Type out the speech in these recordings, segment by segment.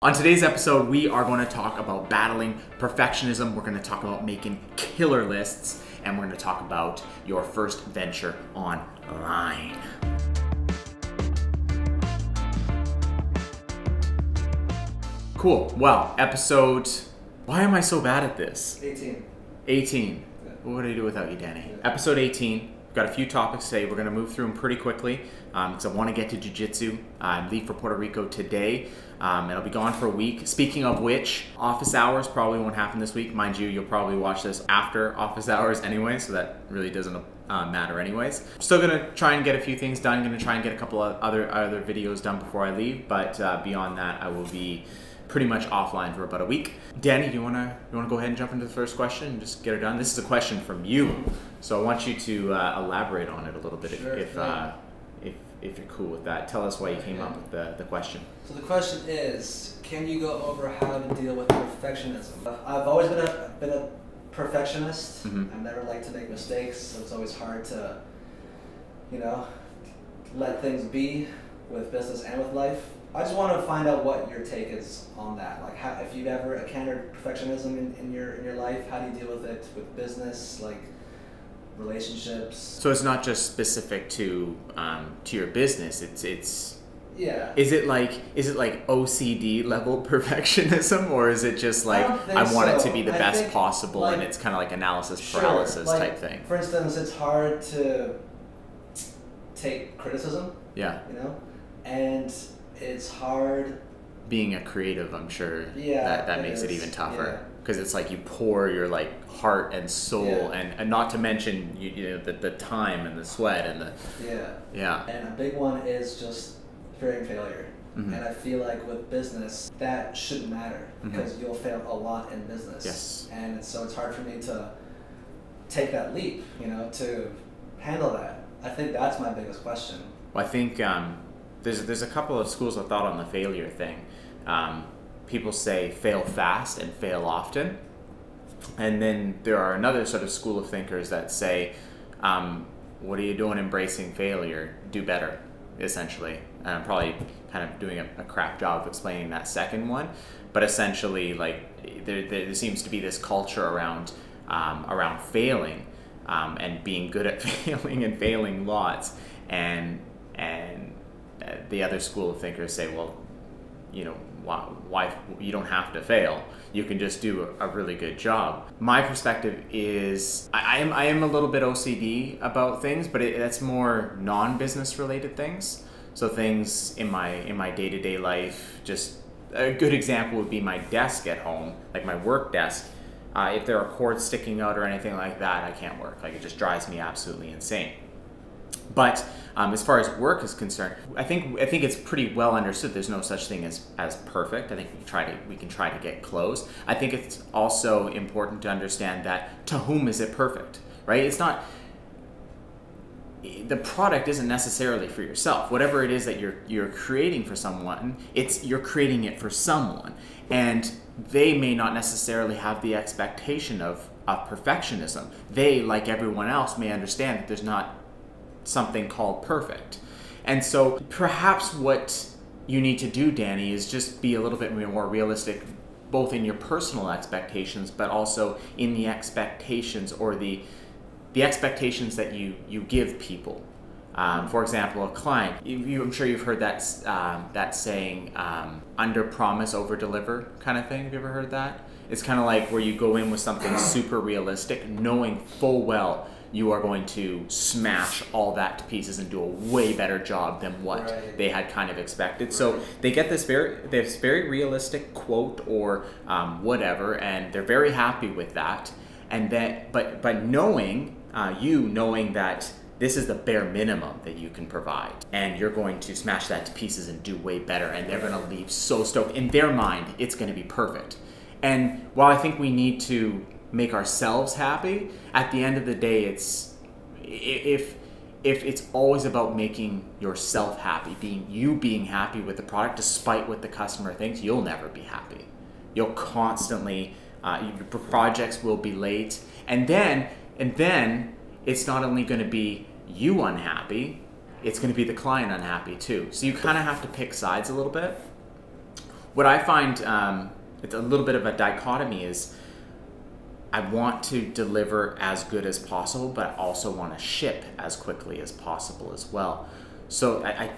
On today's episode, we are going to talk about battling perfectionism. We're going to talk about making killer lists, and we're going to talk about your first venture online. Cool. Well, episode. Why am I so bad at this? 18. 18. What would I do without you, Danny? Episode 18. We've got a few topics today. We're going to move through them pretty quickly um, because I want to get to jiu-jitsu. I leave for Puerto Rico today. Um, it'll be gone for a week. Speaking of which, office hours probably won't happen this week. Mind you, you'll probably watch this after office hours anyway, so that really doesn't uh, matter anyways. Still gonna try and get a few things done. Gonna try and get a couple of other other videos done before I leave, but uh, beyond that, I will be pretty much offline for about a week. Danny, do you wanna you wanna go ahead and jump into the first question and just get it done? This is a question from you, so I want you to uh, elaborate on it a little bit Sure if, uh, if if you're cool with that. Tell us why you came up with the, the question. So the question is, can you go over how to deal with perfectionism? I've always been a been a perfectionist. Mhm. I've never liked to make mistakes, so it's always hard to, you know, let things be with business and with life. I just want to find out what your take is on that. Like, how, if you've ever encountered perfectionism in, in your in your life, how do you deal with it with business, like relationships? So it's not just specific to um, to your business. It's it's Yeah. is it like is it like OCD level perfectionism or is it just like don't I, want it to be the I best possible and it's kind of like analysis Sure, paralysis like, type thing. For instance, it's hard to take criticism, Yeah, you know, and it's hard. being a creative, I'm sure Yeah, that that makes it even tougher yeah. because it's like you pour your like heart and soul Yeah. and, and not to mention you, you know the, the time and the sweat and the Yeah. yeah And a big one is just fear fearing failure. Mhm. And I feel like with business, that shouldn't matter because you'll fail a lot in business. Yes. And so it's hard for me to take that leap, you know, to handle that. I think that's my biggest question. Well, I think um, there's there's a couple of schools of thought on the failure thing. Um, people say fail fast and fail often, and then there are another sort of school of thinkers that say, um, "What are you doing embracing failure? Do better." Essentially, and I'm probably kind of doing a, a crap job of explaining that second one, but essentially, like there, there seems to be this culture around um, around failing um, and being good at failing and failing lots and and uh, the other school of thinkers say well you know why, you don't have to fail. You can just do a, really good job. My perspective is I, I am I am a little bit OCD about things but it, that's more non-business related things. So things in my in my day-to-day life just a good example would be my desk at home like my work desk. Uh, if there are cords sticking out or anything like that I can't work. Like it just drives me absolutely insane. But um, as far as work is concerned, I think I think it's pretty well understood. There's no such thing as, as perfect. I think we try to we can try to get close. I think it's also important to understand that to whom is it perfect, right? It's not the product isn't necessarily for yourself. Whatever it is that you're you're creating for someone, it's you're creating it for someone, and they may not necessarily have the expectation of of perfectionism. They, like everyone else, may understand that there's not something called perfect. And so perhaps what you need to do, Danny, is just be a little bit more realistic, both in your personal expectations, but also in the expectations or the the expectations that you you give people. Um, for example, a client. You, I'm sure you've heard that um, that saying, um, "Under promise, over deliver," kind of thing. Have you ever heard that? It's kind of like where you go in with something super realistic, knowing full well you are going to smash all that to pieces and do a way better job than what Right. they had kind of expected. So they get this very this very realistic quote or um, whatever, and they're very happy with that. And that, but but knowing uh, you knowing that this is the bare minimum that you can provide, and you're going to smash that to pieces and do way better, and they're going to leave so stoked. In their mind, it's going to be perfect. And while I think we need to make ourselves happy, at the end of the day, it's if if it's always about making yourself happy, being you being happy with the product despite what the customer thinks, you'll never be happy. You'll constantly uh, your projects will be late, and then and then it's not only going to be you unhappy, it's going to be the client unhappy too. So you kind of have to pick sides a little bit what I find um, it's a little bit of a dichotomy is I want to deliver as good as possible, but I also want to ship as quickly as possible as well. So I, I,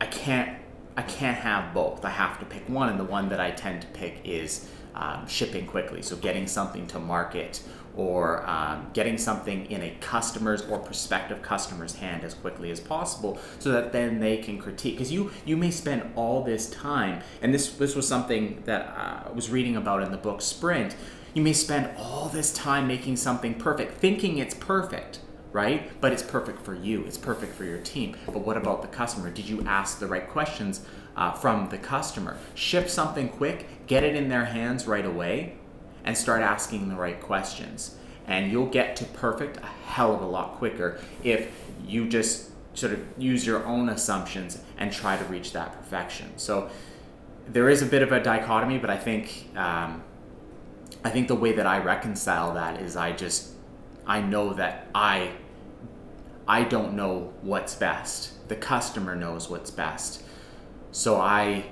I can't I can't have both. I have to pick one, and the one that I tend to pick is um, shipping quickly. So getting something to market or um, getting something in a customer's or prospective customer's hand as quickly as possible so that then they can critique because you you may spend all this time and this this was something that uh, I was reading about in the book Sprint you may spend all this time making something perfect thinking it's perfect right but it's perfect for you it's perfect for your team but what about the customer did you ask the right questions uh, from the customer ship something quick get it in their hands right away and start asking the right questions. And you'll get to perfect a hell of a lot quicker if you just sort of use your own assumptions and try to reach that perfection. So there is a bit of a dichotomy, but I think um, I think the way that I reconcile that is I just I know that I I don't know what's best. The customer knows what's best. So I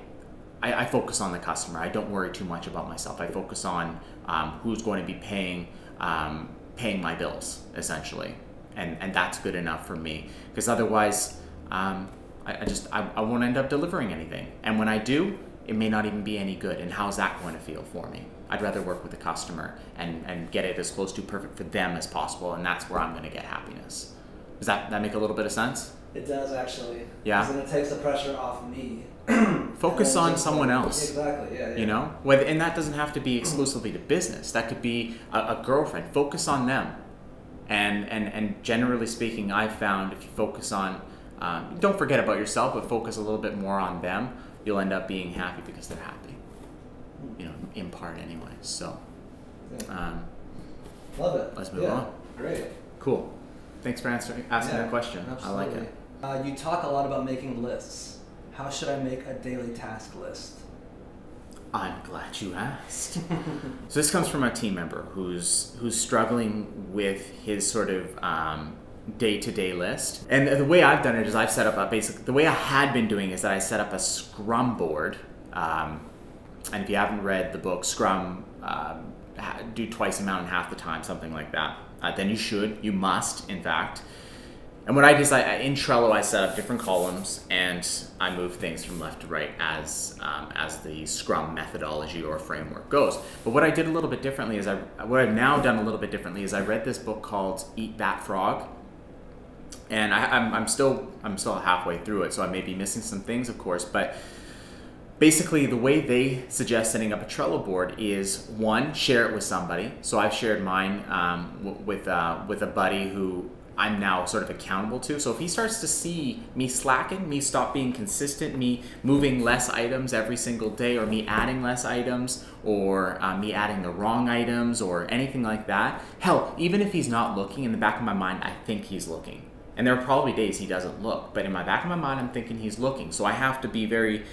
I, I, focus on the customer. I don't worry too much about myself. I focus on um, who's going to be paying um, paying my bills essentially, and and that's good enough for me. Because otherwise, um, I, just I, I won't end up delivering anything. And when I do, it may not even be any good. And how's that going to feel for me? I'd rather work with the customer and, and get it as close to perfect for them as possible, and that's where I'm going to get happiness. Does that, that make a little bit of sense? It does actually. Yeah. Because then it takes the pressure off me Focus on someone else. Exactly. Yeah, yeah. You know, Whether, and that doesn't have to be exclusively to business. That could be a, a girlfriend. Focus on them. And and and generally speaking, I've found if you focus on, um, don't forget about yourself, but focus a little bit more on them, you'll end up being happy because they're happy. You know, in part anyway. So. Um, Love it. Let's move yeah. on. Great. Cool. Thanks for answering asking yeah, that question. Absolutely. I like it. Uh, you talk a lot about making lists. How should I make a daily task list? I'm glad you asked. so this comes from a team member who's who's struggling with his sort of um, day-to-day list. And the way I've done it is I've set up a basic. The way I had been doing is that I set up a Scrum board. Um, and if you haven't read the book Scrum, um, do twice the amount in half the time, something like that. Uh, then you should, you must, in fact. And what I did is I, in Trello, I set up different columns and I move things from left to right as, um, as the Scrum methodology or framework goes. But what I did a little bit differently is I, what I've now done a little bit differently is I read this book called Eat That Frog. And I, I'm, I'm still, I'm still halfway through it, so I may be missing some things, of course, but basically the way they suggest setting up a Trello board is one, share it with somebody. So I've shared mine um, with, uh, with a buddy who I'm now sort of accountable to. So if he starts to see me slacking, me stop being consistent, me moving less items every single day, or me adding less items, or uh, me adding the wrong items, or anything like that, hell, even if he's not looking, in the back of my mind, I think he's looking. And there are probably days he doesn't look, but in my back of my mind, I'm thinking he's looking. So I have to be very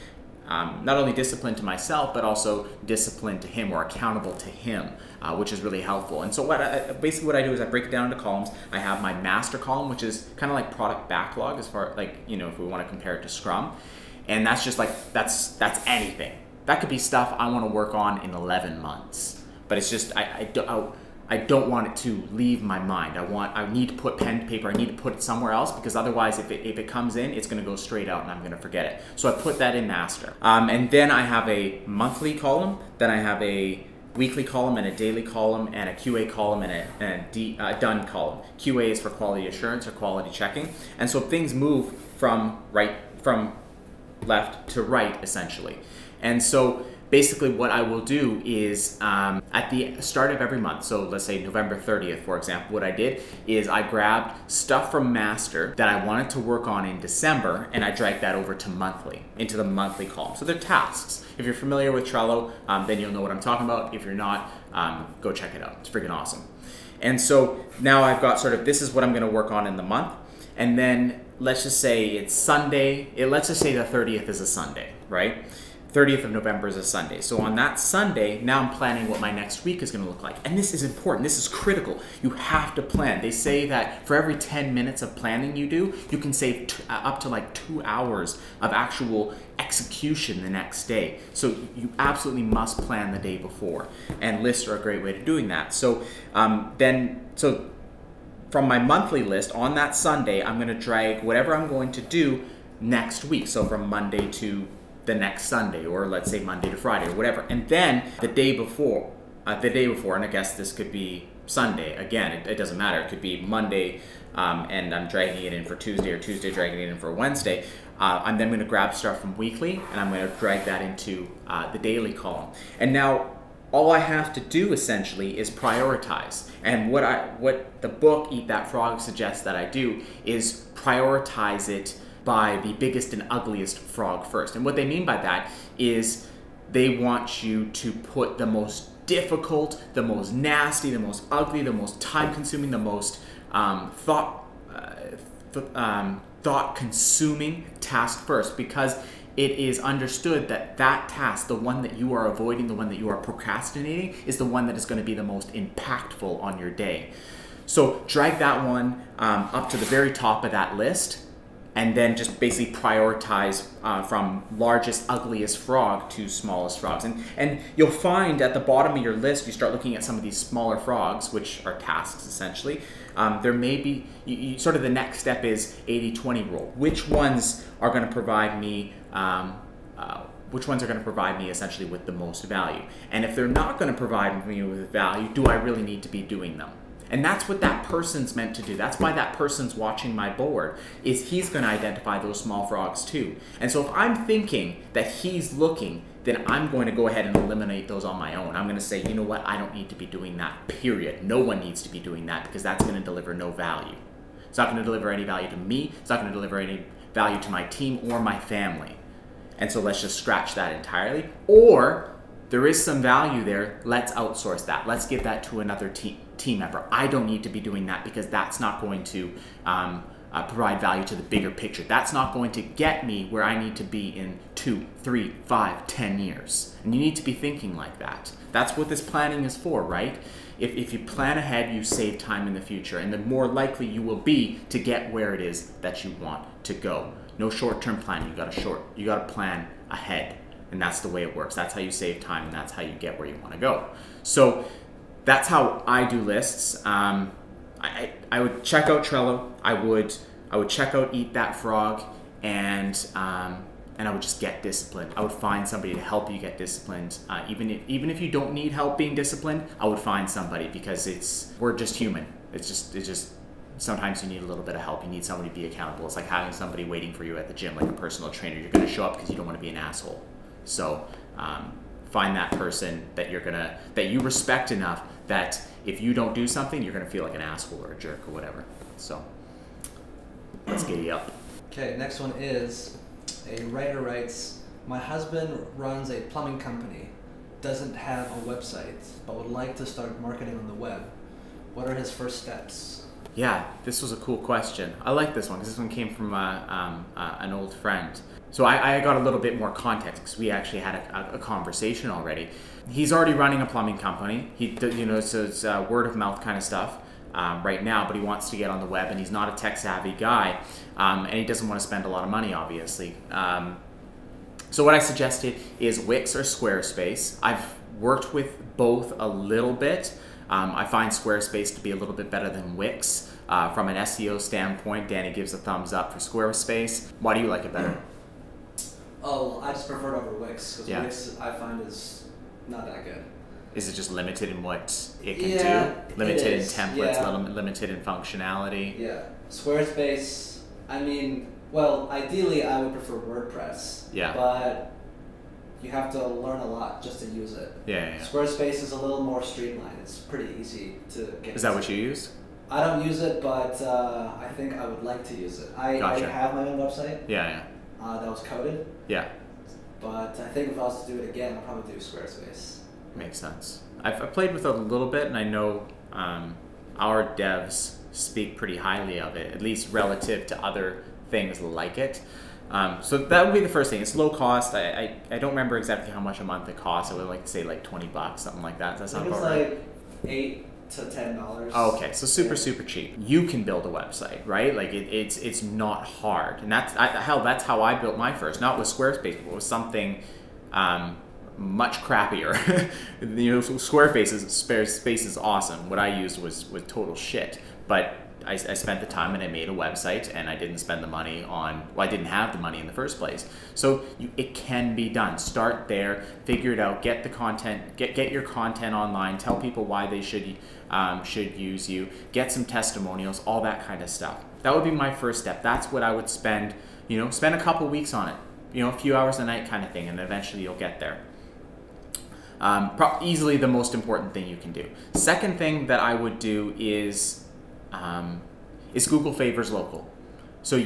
um, not only disciplined to myself, but also disciplined to him or accountable to him, uh, which is really helpful. And so, what I, basically what I do is I break it down into columns. I have my master column, which is kind of like product backlog, as far like you know if we want to compare it to Scrum, and that's just like that's that's anything. That could be stuff I want to work on in 11 months, but it's just I, I, I I don't want it to leave my mind. I want I need to put pen to paper. I need to put it somewhere else because otherwise, if it, if it comes in, it's going to go straight out and I'm going to forget it. So I put that in master. Um, and then I have a monthly column. Then I have a weekly column and a daily column and a QA column and a, and a D, uh, done column. QA is for quality assurance or quality checking. And so things move from right from left to right essentially. And so basically what I will do is um, at the start of every month, so let's say November 30th, for example, what I did is I grabbed stuff from master that I wanted to work on in December and I dragged that over to monthly, into the monthly column. So they're tasks. If you're familiar with Trello, um, then you'll know what I'm talking about. If you're not, um, go check it out. It's freaking awesome. And so now I've got sort of this is what I'm going to work on in the month. And then let's just say it's Sunday. It, let's just say the 30th is a Sunday, right? 30th of November is a Sunday. So on that Sunday, now I'm planning what my next week is going to look like. And this is important. This is critical. You have to plan. They say that for every 10 minutes of planning you do, you can save t- uh, up to like two hours of actual execution the next day. So you absolutely must plan the day before. And lists are a great way to doing that. So um, then, so from my monthly list on that Sunday, I'm going to drag whatever I'm going to do next week. So from Monday to the next Sunday, or let's say Monday to Friday, or whatever. And then the day before, uh, the day before, and I guess this could be Sunday. Again, it, it doesn't matter. It could be Monday, um, and I'm dragging it in for Tuesday, or Tuesday dragging it in for Wednesday. Uh, I'm then going to grab stuff from weekly, and I'm going to drag that into uh, the daily column. And now all I have to do essentially is prioritize. And what I what the book Eat That Frog suggests that I do is prioritize it by the biggest and ugliest frog first. And what they mean by that is they want you to put the most difficult, the most nasty, the most ugly, the most time consuming, the most um, thought uh, th- um, thought consuming task first because it is understood that that task, the one that you are avoiding, the one that you are procrastinating, is the one that is going to be the most impactful on your day. So drag that one um, up to the very top of that list and then just basically prioritize uh, from largest, ugliest frog to smallest frogs. And, and you'll find at the bottom of your list, you start looking at some of these smaller frogs, which are tasks essentially. Um, there may be, you, you, sort of the next step is 80 20 rule. Which ones are going to provide me? Um, uh, which ones are going to provide me essentially with the most value? And if they're not going to provide me with value, do I really need to be doing them? And that's what that person's meant to do. That's why that person's watching my board is he's going to identify those small frogs too. And so if I'm thinking that he's looking, then I'm going to go ahead and eliminate those on my own. I'm going to say, you know what? I don't need to be doing that. Period. No one needs to be doing that because that's going to deliver no value. It's not going to deliver any value to me. It's not going to deliver any value to my team or my family. And so let's just scratch that entirely. Or there is some value there. Let's outsource that. Let's give that to another team team member. I don't need to be doing that because that's not going to um, uh, provide value to the bigger picture. That's not going to get me where I need to be in two, three, five, ten years. And you need to be thinking like that. That's what this planning is for, right? If, if you plan ahead, you save time in the future, and the more likely you will be to get where it is that you want to go. No short-term planning. You got to short. You got to plan ahead, and that's the way it works. That's how you save time, and that's how you get where you want to go. So that's how I do lists. Um, I, I would check out Trello. I would I would check out Eat That Frog, and um, and I would just get disciplined. I would find somebody to help you get disciplined. Uh, even if, even if you don't need help being disciplined, I would find somebody because it's we're just human. It's just it's just sometimes you need a little bit of help. You need somebody to be accountable. It's like having somebody waiting for you at the gym, like a personal trainer. You're going to show up because you don't want to be an asshole. So um, find that person that you're gonna that you respect enough that if you don't do something, you're gonna feel like an asshole or a jerk or whatever. So let's get you up. Okay, next one is a writer writes, My husband runs a plumbing company, doesn't have a website, but would like to start marketing on the web. What are his first steps? Yeah, this was a cool question. I like this one because this one came from uh, um, uh, an old friend. So I, I, got a little bit more context because we actually had a, a, conversation already. He's already running a plumbing company. He, you know, so it's uh, word of mouth kind of stuff um, right now, but he wants to get on the web, and he's not a tech savvy guy, um, and he doesn't want to spend a lot of money, obviously. Um, so what I suggested is Wix or Squarespace. I've worked with both a little bit. Um, I find Squarespace to be a little bit better than Wix. Uh, from an SEO standpoint, Danny gives a thumbs up for Squarespace. Why do you like it better? Oh, I just prefer it over Wix because yeah. Wix I find is not that good. Is it just limited in what it can yeah, do? Limited in templates, yeah. limited in functionality. Yeah, Squarespace. I mean, well, ideally I would prefer WordPress. Yeah. But you have to learn a lot just to use it. Yeah. yeah, Squarespace is a little more streamlined. It's pretty easy to get. Is that what you use? I don't use it, but uh, I think I would like to use it. I, gotcha. I have my own website. Yeah, yeah uh, that was coded. Yeah. But I think if I was to do it again, I'd probably do Squarespace. Makes sense. I've, I've played with it a little bit, and I know um, our devs speak pretty highly of it, at least relative to other things like it. Um, so that would be the first thing. It's low cost. I, I, I don't remember exactly how much a month it costs. I would like to say like twenty bucks, something like that. Does that I sound think it's about right? like eight to ten dollars. Oh, okay, so super Yeah. super cheap. You can build a website, right? Like it, it's it's not hard, and that's I, hell. That's how I built my first. Not with Squarespace, but with something um, much crappier. you know, Squarespace is Squarespace is awesome. What I used was was total shit, but. I, I spent the time and I made a website and I didn't spend the money on well I didn't have the money in the first place. So you, it can be done. Start there figure it out get the content get get your content online tell people why they should um, should use you get some testimonials all that kind of stuff. That would be my first step. That's what I would spend you know spend a couple weeks on it you know a few hours a night kind of thing and eventually you'll get there. Um, easily the most important thing you can do. Second thing that I would do is um, is Google favors local. So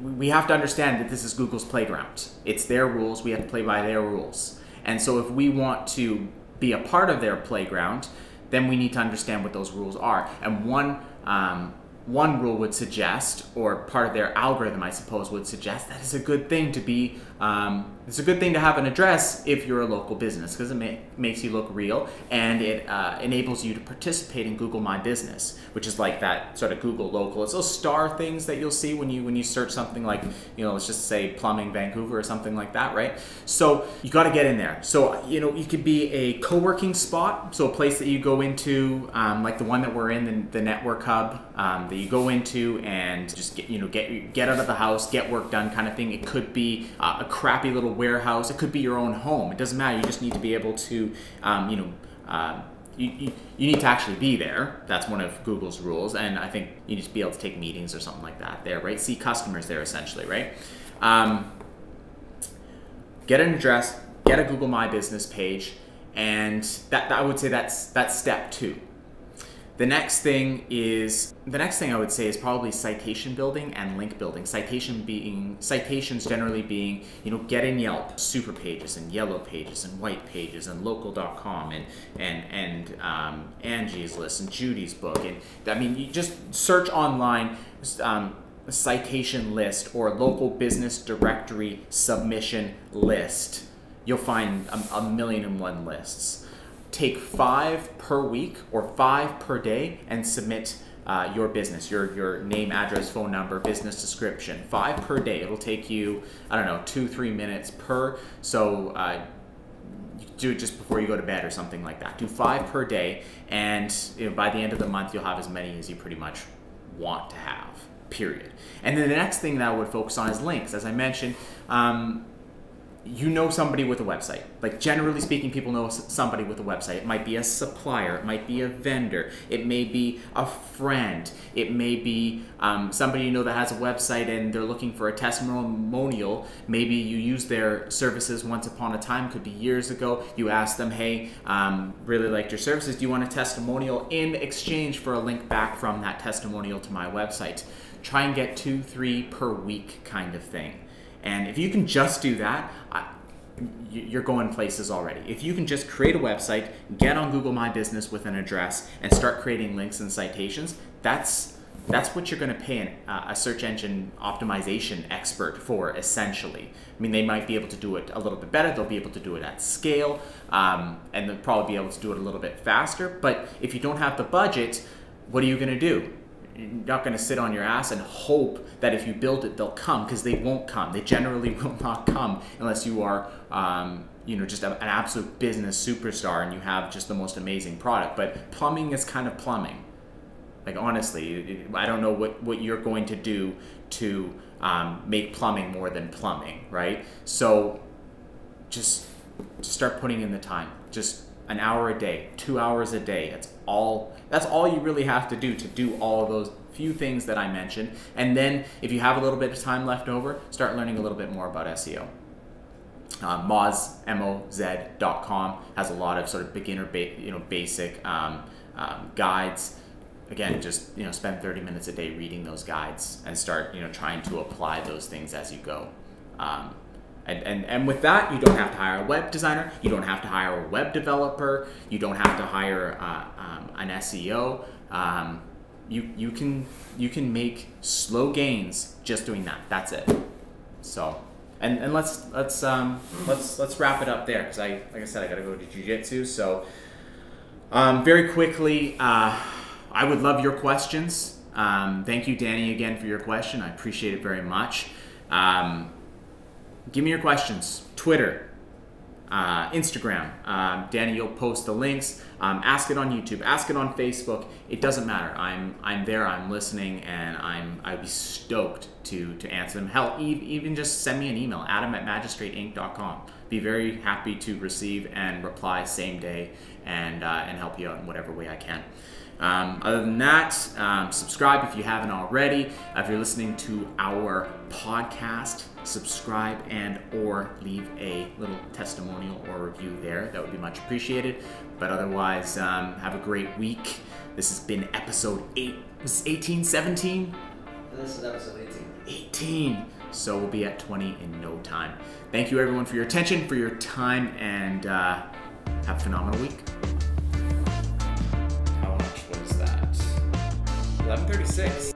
we have to understand that this is Google's playground. It's their rules. We have to play by their rules. And so if we want to be a part of their playground, then we need to understand what those rules are. And one um, one rule would suggest, or part of their algorithm, I suppose, would suggest that it's a good thing to be. Um, it's a good thing to have an address if you're a local business because it ma- makes you look real and it uh, enables you to participate in Google My Business, which is like that sort of Google local. It's those star things that you'll see when you when you search something like you know let's just say plumbing Vancouver or something like that, right? So you got to get in there. So you know you could be a co-working spot, so a place that you go into, um, like the one that we're in, the, the network hub um, that you go into and just get you know get get out of the house, get work done, kind of thing. It could be uh, a crappy little warehouse. It could be your own home. It doesn't matter. You just need to be able to um, you know. Uh, you, you, you need to actually be there. That's one of Google's rules, and I think you need to be able to take meetings or something like that there, right? See customers there essentially, right? Um, get an address, get a Google My Business page, and that, that I would say that's that's step two. The next thing is the next thing I would say is probably citation building and link building. Citation being citations generally being you know get in Yelp super pages and yellow pages and white pages and local.com and and and um, Angie's list and Judy's book and I mean you just search online um, citation list or local business directory submission list. You'll find a, a million and one lists take five per week or five per day and submit uh, your business, your your name, address, phone number, business description. Five per day. It'll take you I don't know two three minutes per. So. Uh, do it just before you go to bed or something like that. Do five per day, and you know, by the end of the month, you'll have as many as you pretty much want to have. Period. And then the next thing that I would focus on is links. As I mentioned, um, you know somebody with a website. Like generally speaking, people know somebody with a website. It might be a supplier, it might be a vendor, it may be a friend, it may be um, somebody you know that has a website and they're looking for a testimonial. Maybe you use their services once upon a time, could be years ago. You ask them, hey, um, really liked your services. Do you want a testimonial in exchange for a link back from that testimonial to my website? Try and get two, three per week kind of thing. And if you can just do that, you- you're going places already. If you can just create a website, get on Google My Business with an address, and start creating links and citations, that's that's what you're going to pay an, uh, a search engine optimization expert for, essentially. I mean, they might be able to do it a little bit better. They'll be able to do it at scale, um, and they'll probably be able to do it a little bit faster. But if you don't have the budget, what are you going to do? You're not going to sit on your ass and hope that if you build it, they'll come because they won't come. They generally will not come unless you are, um, you know, just a, an absolute business superstar and you have just the most amazing product. But plumbing is kind of plumbing. Like honestly, I don't know what, what you're going to do to um, make plumbing more than plumbing, right? So just just start putting in the time. Just an hour a day, two hours a day. That's all. That's all you really have to do to do all of those few things that I mentioned. And then, if you have a little bit of time left over, start learning a little bit more about SEO. Uh, Moz, M-O-Z.com has a lot of sort of beginner, ba- you know, basic um, um, guides. Again, just you know, spend 30 minutes a day reading those guides and start you know trying to apply those things as you go. Um, and, and, and with that, you don't have to hire a web designer. You don't have to hire a web developer. You don't have to hire uh, um, an SEO. Um, you, you can you can make slow gains just doing that. That's it. So, and, and let's let's um, let's let's wrap it up there because I like I said I got to go to jujitsu. So, um, very quickly, uh, I would love your questions. Um, thank you, Danny, again for your question. I appreciate it very much. Um, give me your questions. Twitter, uh, Instagram. Um, Danny, you'll post the links. Um, ask it on YouTube. Ask it on Facebook. It doesn't matter. I'm I'm there. I'm listening, and I'm I'd be stoked to to answer them. Hell, even just send me an email, Adam at magistrateinc.com. Be very happy to receive and reply same day, and uh, and help you out in whatever way I can. Um, other than that, um, subscribe if you haven't already. if you're listening to our podcast, subscribe and or leave a little testimonial or review there. That would be much appreciated. But otherwise, um, have a great week. This has been episode 8. Was 18, 17? This is episode 18. 18. So we'll be at 20 in no time. Thank you everyone for your attention, for your time, and uh, have a phenomenal week. How much was that? 1136.